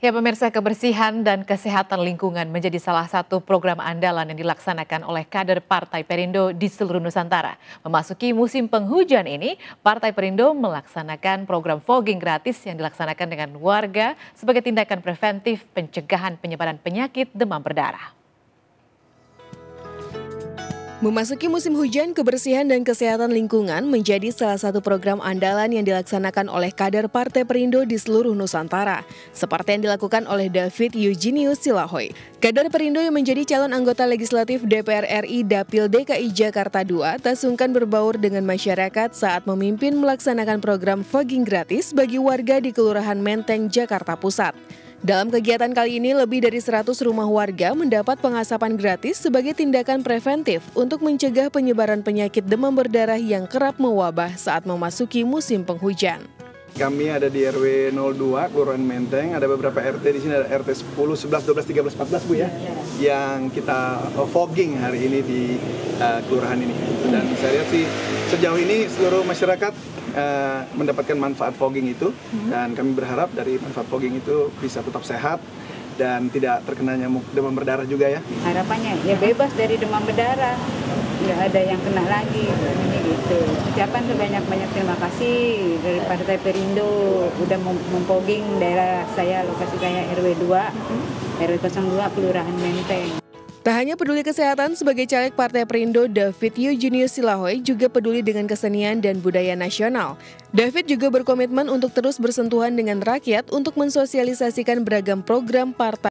Ya pemirsa kebersihan dan kesehatan lingkungan menjadi salah satu program andalan yang dilaksanakan oleh kader Partai Perindo di seluruh Nusantara. Memasuki musim penghujan ini, Partai Perindo melaksanakan program fogging gratis yang dilaksanakan dengan warga sebagai tindakan preventif pencegahan penyebaran penyakit demam berdarah. Memasuki musim hujan, kebersihan dan kesehatan lingkungan menjadi salah satu program andalan yang dilaksanakan oleh kader Partai Perindo di seluruh Nusantara, seperti yang dilakukan oleh David Eugenius Silahoy. Kader Perindo yang menjadi calon anggota legislatif DPR RI Dapil DKI Jakarta II tak sungkan berbaur dengan masyarakat saat memimpin melaksanakan program fogging gratis bagi warga di Kelurahan Menteng, Jakarta Pusat. Dalam kegiatan kali ini, lebih dari 100 rumah warga mendapat pengasapan gratis sebagai tindakan preventif untuk mencegah penyebaran penyakit demam berdarah yang kerap mewabah saat memasuki musim penghujan. Kami ada di RW 02, Kelurahan Menteng, ada beberapa RT di sini, ada RT 10, 11, 12, 13, 14 Bu ya, yang kita fogging hari ini di uh, kelurahan ini. Dan saya lihat sih sejauh ini seluruh masyarakat uh, mendapatkan manfaat fogging itu hmm. dan kami berharap dari manfaat fogging itu bisa tetap sehat dan tidak terkena nyamuk demam berdarah juga ya. Harapannya ya bebas dari demam berdarah, nggak ada yang kena lagi ini gitu. Ucapan sebanyak-banyak terima kasih dari Partai Perindo udah mempogging daerah saya lokasi saya RW 2, hmm. RW 02 Kelurahan Menteng. Tak hanya peduli kesehatan, sebagai caleg Partai Perindo, David Eugenius Silahoy juga peduli dengan kesenian dan budaya nasional. David juga berkomitmen untuk terus bersentuhan dengan rakyat untuk mensosialisasikan beragam program partai